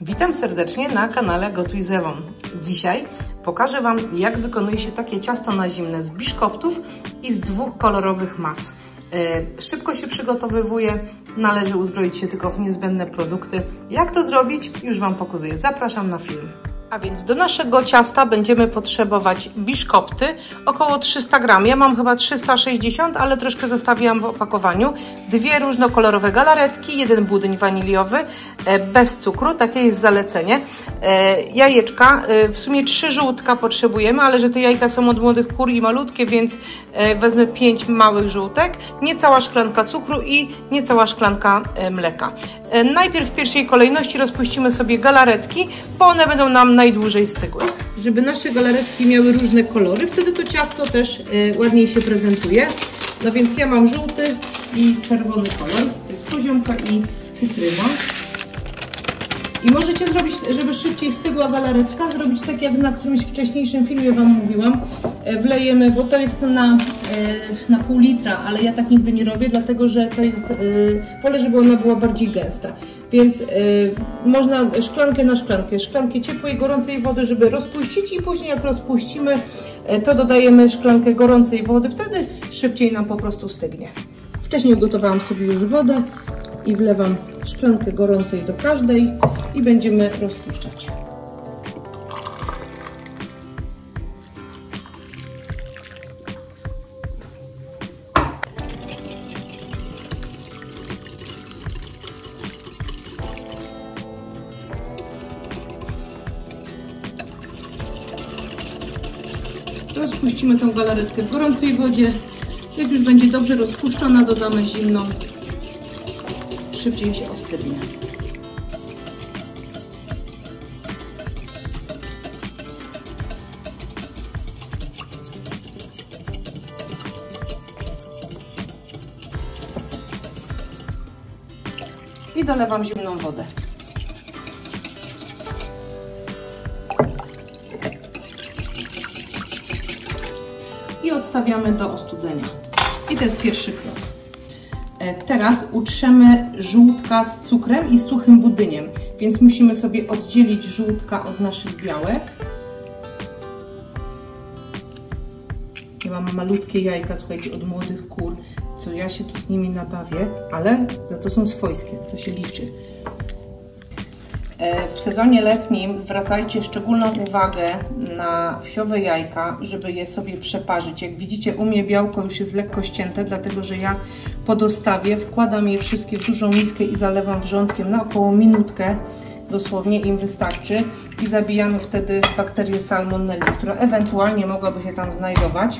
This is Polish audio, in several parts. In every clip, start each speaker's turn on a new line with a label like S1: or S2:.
S1: Witam serdecznie na kanale Gotuj z Ewą. Dzisiaj pokażę Wam, jak wykonuje się takie ciasto na zimne z biszkoptów i z dwóch kolorowych mas. E, szybko się przygotowywuje, należy uzbroić się tylko w niezbędne produkty. Jak to zrobić? Już Wam pokazuję. Zapraszam na film. A więc do naszego ciasta będziemy potrzebować biszkopty, około 300 gram. Ja mam chyba 360, ale troszkę zostawiłam w opakowaniu. Dwie różnokolorowe galaretki, jeden budyń waniliowy, e, bez cukru, takie jest zalecenie. E, jajeczka, e, w sumie trzy żółtka potrzebujemy, ale że te jajka są od młodych kur i malutkie, więc wezmę pięć małych żółtek, niecała szklanka cukru i niecała szklanka mleka. Najpierw w pierwszej kolejności rozpuścimy sobie galaretki, bo one będą nam najdłużej stygły. Żeby nasze galaretki miały różne kolory, wtedy to ciasto też y, ładniej się prezentuje. No więc ja mam żółty i czerwony kolor, to jest poziomka i cytryna. I możecie zrobić, żeby szybciej stygła galaretka, zrobić tak jak na którymś wcześniejszym filmie Wam mówiłam. E, wlejemy, bo to jest na, e, na pół litra, ale ja tak nigdy nie robię, dlatego że to jest, e, wolę, żeby ona była bardziej gęsta. Więc można szklankę na szklankę, szklankę ciepłej, gorącej wody, żeby rozpuścić i później jak rozpuścimy, to dodajemy szklankę gorącej wody, wtedy szybciej nam po prostu stygnie. Wcześniej ugotowałam sobie już wodę, i wlewam szklankę gorącej do każdej i będziemy rozpuszczać. Rozpuścimy tą galaretkę w gorącej wodzie. Jak już będzie dobrze rozpuszczona, dodamy zimną szybciej się ostygnie. I dolewam zimną wodę. I odstawiamy do ostudzenia. I to jest pierwszy krok. E, teraz utrzemy żółtka z cukrem i suchym budyniem, więc musimy sobie oddzielić żółtka od naszych białek. Ja mam malutkie jajka, słuchajcie, od młodych kur, co ja się tu z nimi nabawię, ale za to są swojskie, to się liczy. E, w sezonie letnim zwracajcie szczególną uwagę na wsiowe jajka, żeby je sobie przeparzyć. Jak widzicie, u mnie białko już jest lekko ścięte, dlatego że ja po dostawie wkładam je wszystkie w dużą miskę i zalewam wrzątkiem na około minutkę. Dosłownie im wystarczy i zabijamy wtedy bakterię salmonelli, która ewentualnie mogłaby się tam znajdować.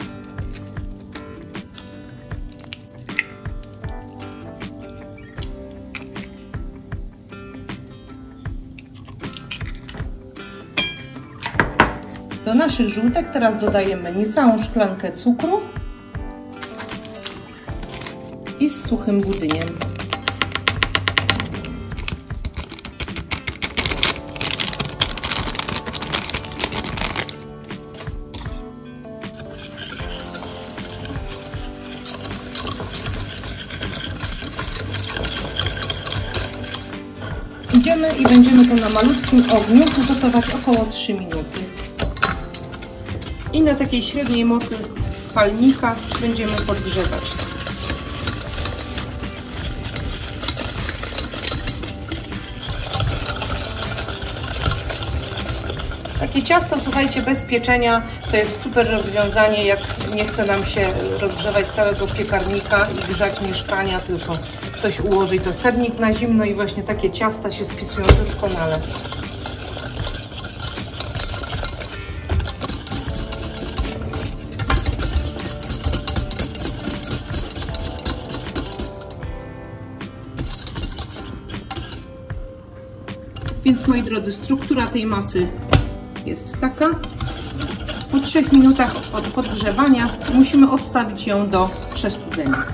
S1: Do naszych żółtek teraz dodajemy niecałą szklankę cukru i z suchym budyniem. Idziemy i będziemy to na malutkim ogniu gotować około 3 minuty i na takiej średniej mocy palnika będziemy podgrzewać. Takie ciasto, słuchajcie, bez pieczenia to jest super rozwiązanie, jak nie chce nam się rozgrzewać całego piekarnika i grzać mieszkania, tylko coś ułożyć do sernik na zimno i właśnie takie ciasta się spisują doskonale. Moi drodzy, struktura tej masy jest taka. Po 3 minutach od podgrzewania musimy odstawić ją do przestudzenia.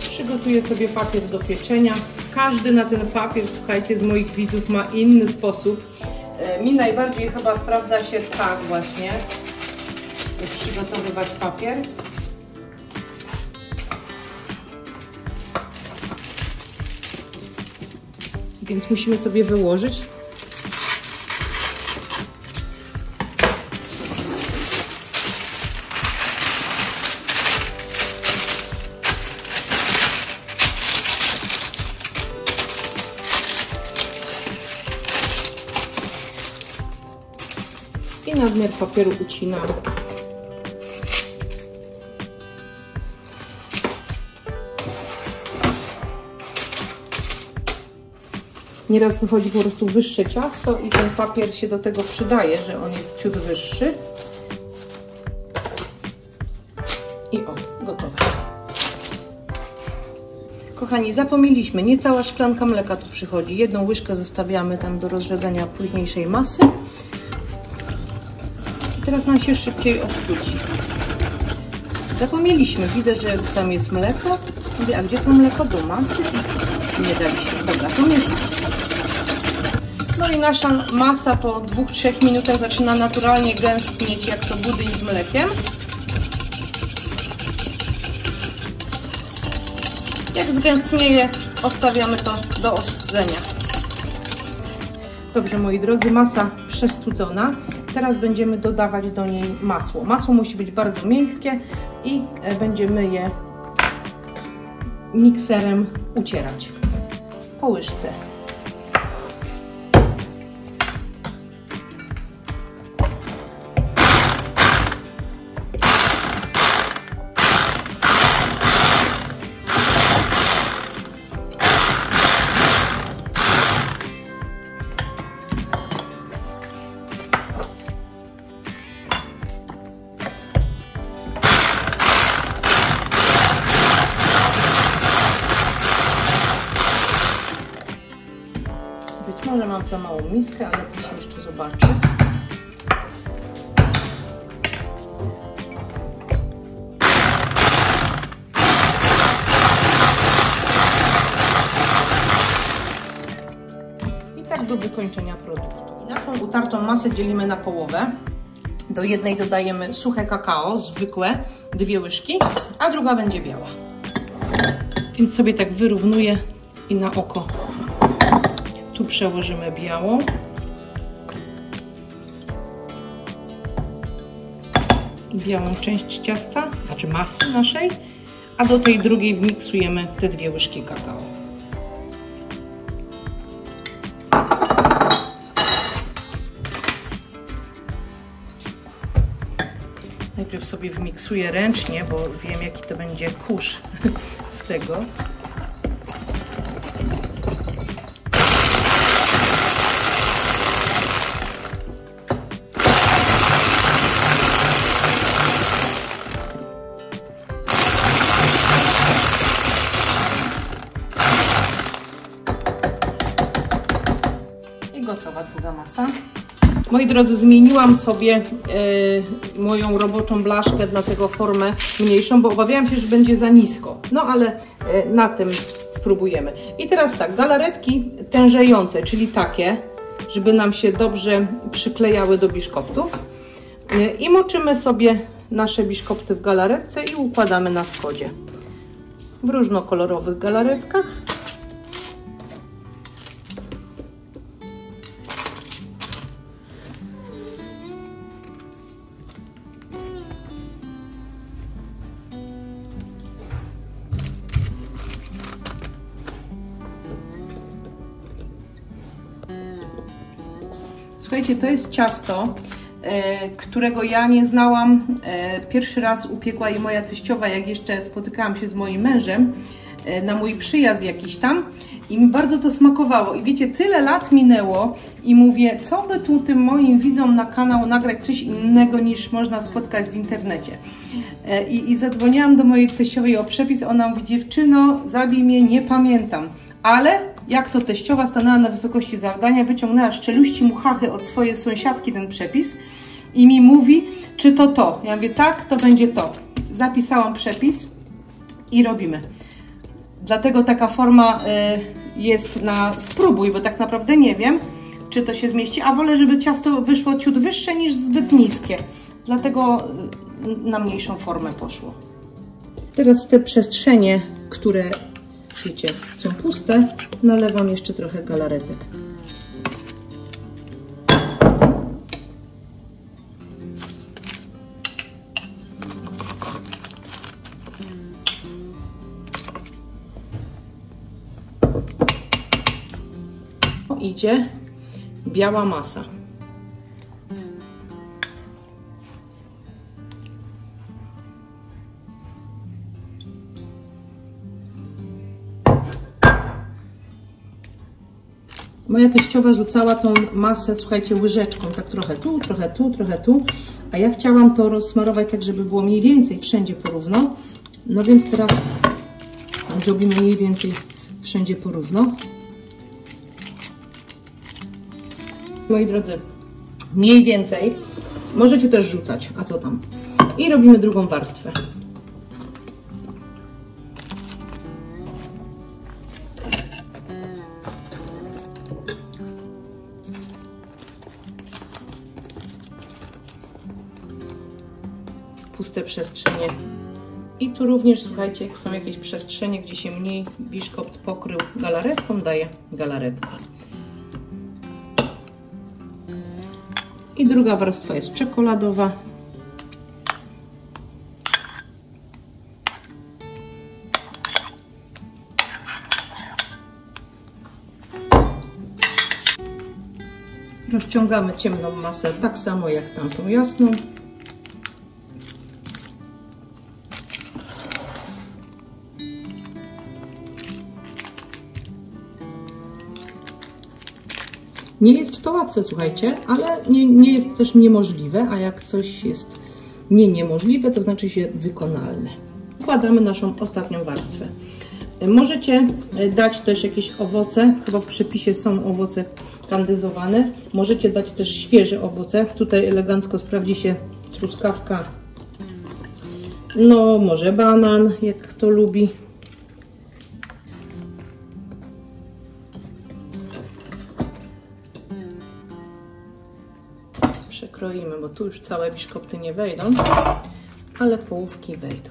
S1: Przygotuję sobie papier do pieczenia. Każdy na ten papier, słuchajcie, z moich widzów ma inny sposób. E, mi najbardziej chyba sprawdza się tak właśnie, przygotowywać papier. Więc musimy sobie wyłożyć. I nadmiar papieru ucinam. Nieraz wychodzi po prostu wyższe ciasto i ten papier się do tego przydaje, że on jest ciut wyższy. I o, gotowe. Kochani, zapomnieliśmy, nie cała szklanka mleka tu przychodzi. Jedną łyżkę zostawiamy tam do rozrzedzenia późniejszej masy. I teraz nam się szybciej ostudzi. Zapomnieliśmy, widzę, że tam jest mleko. Mówię, a gdzie to mleko do masy? Nie daliśmy. Dobra, to. No i nasza masa po 2-3 minutach zaczyna naturalnie gęstnieć, jak to budyń z mlekiem. Jak zgęstnieje, odstawiamy to do ostudzenia. Dobrze, moi drodzy, masa przestudzona. Teraz będziemy dodawać do niej masło. Masło musi być bardzo miękkie i będziemy je mikserem ucierać po za małą miskę, ale to się jeszcze zobaczy. I tak do wykończenia produktu. Naszą utartą masę dzielimy na połowę. Do jednej dodajemy suche kakao, zwykłe, dwie łyżki, a druga będzie biała. Więc sobie tak wyrównuję i na oko tu przełożymy białą. Białą część ciasta, znaczy masy naszej, a do tej drugiej wmiksujemy te dwie łyżki kakao. Najpierw sobie wmiksuję ręcznie, bo wiem jaki to będzie kurz z tego. Gotowa druga masa. Moi drodzy, zmieniłam sobie y, moją roboczą blaszkę, dlatego formę mniejszą, bo obawiałam się, że będzie za nisko. No ale y, na tym spróbujemy. I teraz tak, galaretki tężejące, czyli takie, żeby nam się dobrze przyklejały do biszkoptów. Y, I moczymy sobie nasze biszkopty w galaretce i układamy na spodzie. W różnokolorowych galaretkach. Słuchajcie, to jest ciasto, e, którego ja nie znałam. E, pierwszy raz upiekła je moja teściowa, jak jeszcze spotykałam się z moim mężem e, na mój przyjazd jakiś tam i mi bardzo to smakowało. I wiecie, tyle lat minęło i mówię, co by tu tym moim widzom na kanał nagrać coś innego niż można spotkać w internecie. I, i zadzwoniłam do mojej teściowej o przepis, ona mówi, dziewczyno, zabij mnie, nie pamiętam. Ale jak to teściowa stanęła na wysokości zadania, wyciągnęła z czeluści muchachy od swojej sąsiadki ten przepis i mi mówi, czy to to. Ja mówię, tak, to będzie to. Zapisałam przepis i robimy. Dlatego taka forma y, jest na spróbuj, bo tak naprawdę nie wiem, czy to się zmieści, a wolę, żeby ciasto wyszło ciut wyższe niż zbyt niskie. Dlatego y, na mniejszą formę poszło. Teraz te przestrzenie, które wiecie, są puste, nalewam jeszcze trochę galaretek. idzie biała masa. Moja teściowa rzucała tą masę, słuchajcie, łyżeczką, tak trochę tu, trochę tu, trochę tu, a ja chciałam to rozsmarować tak, żeby było mniej więcej wszędzie porówno. No więc teraz zrobimy mniej więcej wszędzie porówno. Moi drodzy, mniej więcej możecie też rzucać, a co tam. I robimy drugą warstwę. Puste przestrzenie. I tu również, słuchajcie, jak są jakieś przestrzenie, gdzie się mniej biszkopt pokrył galaretką, daję galaretkę. I druga warstwa jest czekoladowa. Rozciągamy ciemną masę tak samo jak tamtą jasną. Nie jest to łatwe, słuchajcie, ale nie, nie jest też niemożliwe, a jak coś jest nie niemożliwe, to znaczy się wykonalne. Wkładamy naszą ostatnią warstwę. Możecie dać też jakieś owoce, chyba w przepisie są owoce kandyzowane. Możecie dać też świeże owoce. Tutaj elegancko sprawdzi się truskawka, no może banan, jak kto lubi. Bo tu już całe biszkopty nie wejdą, ale połówki wejdą.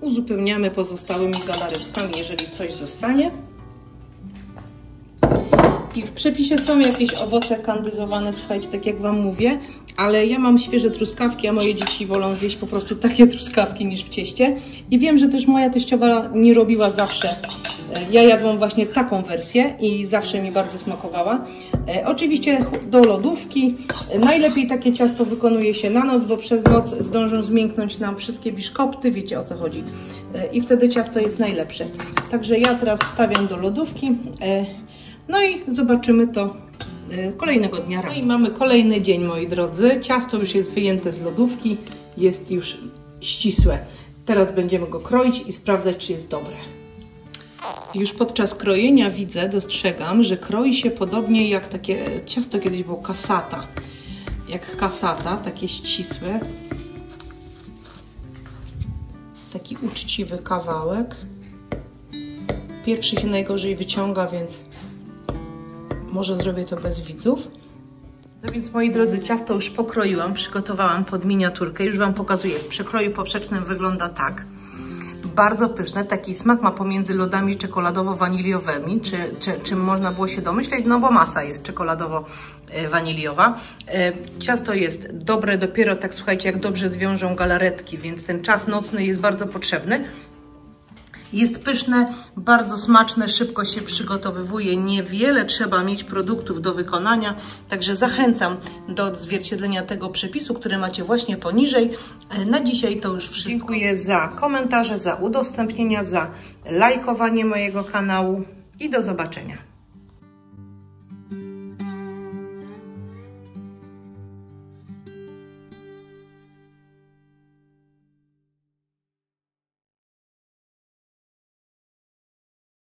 S1: Uzupełniamy pozostałymi galaretkami, jeżeli coś zostanie. I w przepisie są jakieś owoce kandyzowane, słuchajcie, tak jak Wam mówię, ale ja mam świeże truskawki, a moje dzieci wolą zjeść po prostu takie truskawki niż w cieście. I wiem, że też moja teściowa nie robiła zawsze. Ja jadłam właśnie taką wersję i zawsze mi bardzo smakowała. E, oczywiście do lodówki. Najlepiej takie ciasto wykonuje się na noc, bo przez noc zdążą zmięknąć nam wszystkie biszkopty, wiecie o co chodzi. E, I wtedy ciasto jest najlepsze. Także ja teraz wstawiam do lodówki. No i zobaczymy to e, kolejnego dnia rano. No i mamy kolejny dzień, moi drodzy. Ciasto już jest wyjęte z lodówki, jest już ścisłe. Teraz będziemy go kroić i sprawdzać, czy jest dobre. Już podczas krojenia widzę, dostrzegam, że kroi się podobnie jak takie ciasto kiedyś było kasata. Jak kasata, takie ścisłe. Taki uczciwy kawałek. Pierwszy się najgorzej wyciąga, więc może zrobię to bez widzów. No więc moi drodzy, ciasto już pokroiłam, przygotowałam pod miniaturkę. Już Wam pokazuję. W przekroju poprzecznym wygląda tak. Bardzo pyszne. Taki smak ma pomiędzy lodami czekoladowo-waniliowymi, czy, czy, czym można było się domyśleć, no bo masa jest czekoladowo-waniliowa. E, ciasto jest dobre dopiero, tak słuchajcie, jak dobrze zwiążą galaretki, więc ten czas nocny jest bardzo potrzebny. Jest pyszne, bardzo smaczne, szybko się przygotowywuje. Niewiele trzeba mieć produktów do wykonania, także zachęcam do odzwierciedlenia tego przepisu, który macie właśnie poniżej. Na dzisiaj to już wszystko. Dziękuję za komentarze, za udostępnienia, za lajkowanie mojego kanału i do zobaczenia.